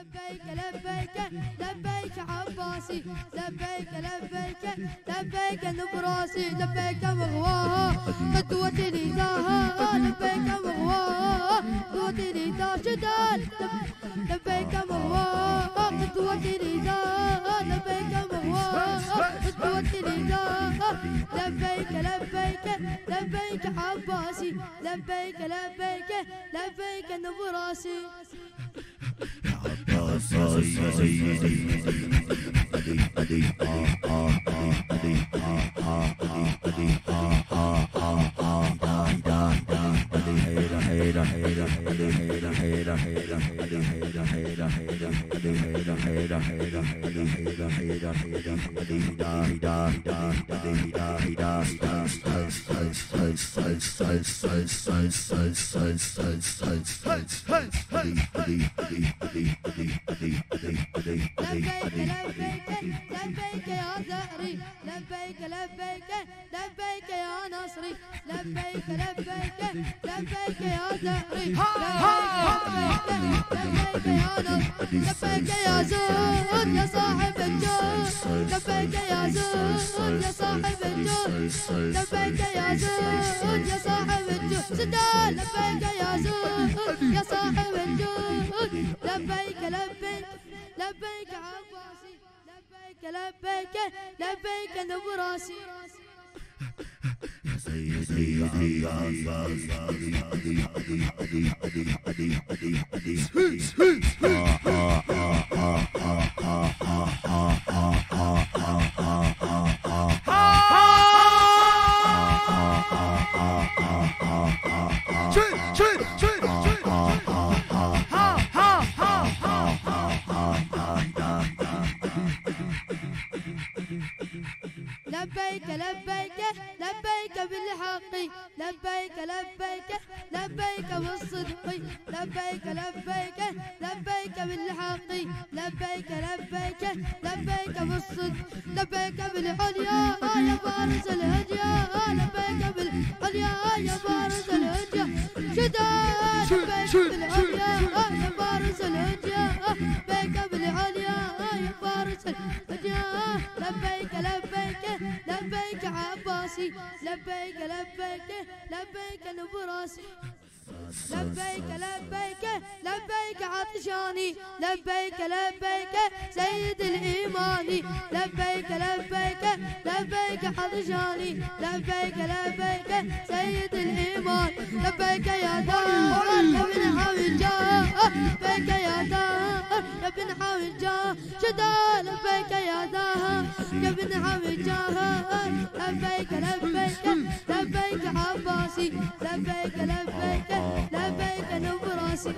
لبيك لبيك لبيك عباسي لبيك لبيك لبيك نبراسي لبيك مغواها قدوتي نداها لبيك مغواها قدوتي نداها شدال لبيك مغواها قدوتي نداها لبيك مغواها قدوتي نداها لبيك لبيك لبيك عباسي لبيك لبيك لبيك نبراسي. لبيك لبيك لبيك يا ثأري لبيك لبيك لبيك يا نصري لبيك لبيك لبيك يا ثأري لبيك يا نصري لبيك يا زود يا صاحب الجود. لبيك يا زود يا صاحب الجود. لبيك يا زود يا صاحب الجود. سدال لبيك يا زود يا صاحب الجود. لبيك لبيك لبيك عباسي. لبيك لبيك لبيك نبراسي Trade, trade, trade, trade, trade. لبيك لبيك لبيك بالحق لبيك لبيك لبيك بالصدق لبيك لبيك لبيك بالحق لبيك لبيك لبيك بالصدق لبيك بالعليا يا فارس الهديا لبيك بالعليا يا فارس الهديا شداد لبيك بالعليا يا فارس الهديا لبيك بالعليا يا فارس الهديا لبيك لبيك لبيك عباسي لبيك لبيك لبيك نبراسي. لبيك لبيك لبيك عطشاني. لبيك لبيك سيد الإيماني. لبيك لبيك لبيك عطشاني. لبيك لبيك سيد الإيمان. لبيك يا دار حاوي جاه لبيك لبيك يا دار يا ابن جاه لبيك لبيك لبيك عباسي لبيك لبيك لبيك نبراسي.